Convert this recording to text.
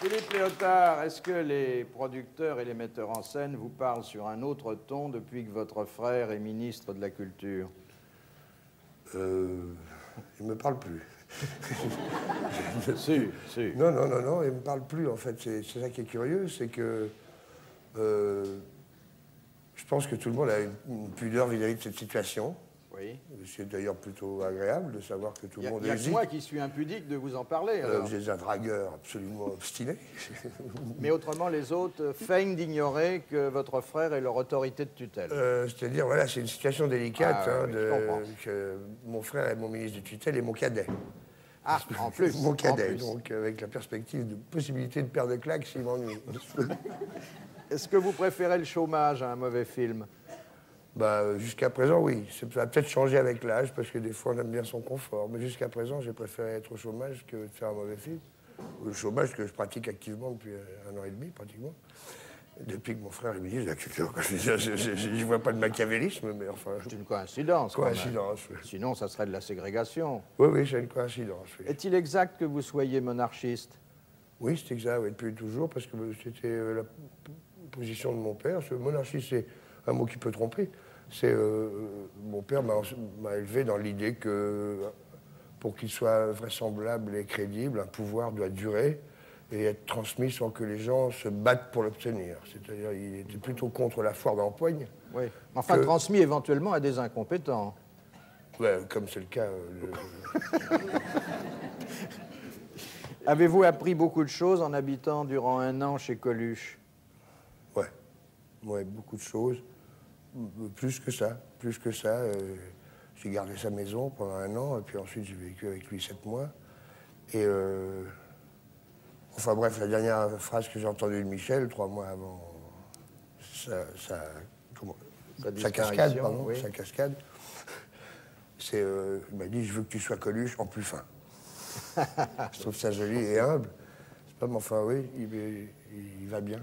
Philippe Léotard, est-ce que les producteurs et les metteurs en scène vous parlent sur un autre ton depuis que votre frère est ministre de la Culture? Euh, Il ne me parle plus. si, si. Non, non, non, non, il ne me parle plus en fait. C'est ça qui est curieux, c'est que euh, je pense que tout le monde a une, pudeur vis-à-vis de cette situation. C'est d'ailleurs plutôt agréable de savoir que tout le monde y a moi qui suis impudique de vous en parler. Euh, vous êtes un dragueur absolument obstiné. Mais autrement, les autres feignent d'ignorer que votre frère est leur autorité de tutelle. Euh, c'est-à-dire, voilà, c'est une situation délicate. Ah, hein, de, que mon frère est mon ministre de tutelle et mon cadet. Ah, en plus. mon cadet, donc avec la perspective de possibilité de perdre des claques s'il m'ennuie. Est-ce que vous préférez le chômage à un mauvais film? Bah, Jusqu'à présent, oui. Ça va peut-être changer avec l'âge, parce que des fois, on aime bien son confort. Mais jusqu'à présent, j'ai préféré être au chômage que de faire un mauvais film. Le chômage que je pratique activement depuis un an et demi, pratiquement. Depuis que mon frère est ministre de la Culture. Je ne vois pas de machiavélisme, mais enfin... C'est une coïncidence. Coïncidence, Sinon, ça serait de la ségrégation. Oui, oui, c'est une coïncidence. Est-il exact que vous soyez monarchiste? Oui, c'est exact, oui, depuis toujours, parce que c'était euh, la position de mon père. Ce monarchiste, c'est un mot qui peut tromper. C'est euh, mon père m'a élevé dans l'idée que pour qu'il soit vraisemblable et crédible, un pouvoir doit durer et être transmis sans que les gens se battent pour l'obtenir. C'est-à-dire, il était plutôt contre la foire d'empoigne. Oui. Enfin, transmis éventuellement à des incompétents. Ouais, comme c'est le cas. Euh, Avez-vous appris beaucoup de choses en habitant durant un an chez Coluche? Ouais, beaucoup de choses. Plus que ça, plus que ça. Euh, j'ai gardé sa maison pendant un an, et puis ensuite j'ai vécu avec lui sept mois. Et euh, enfin bref, la dernière phrase que j'ai entendue de Michel, trois mois avant sa, cascade, pardon, sa cascade, c'est, euh, il m'a dit, je veux que tu sois Coluche en plus fin. je trouve ça joli et humble. C'est pas, mais enfin oui, il va bien.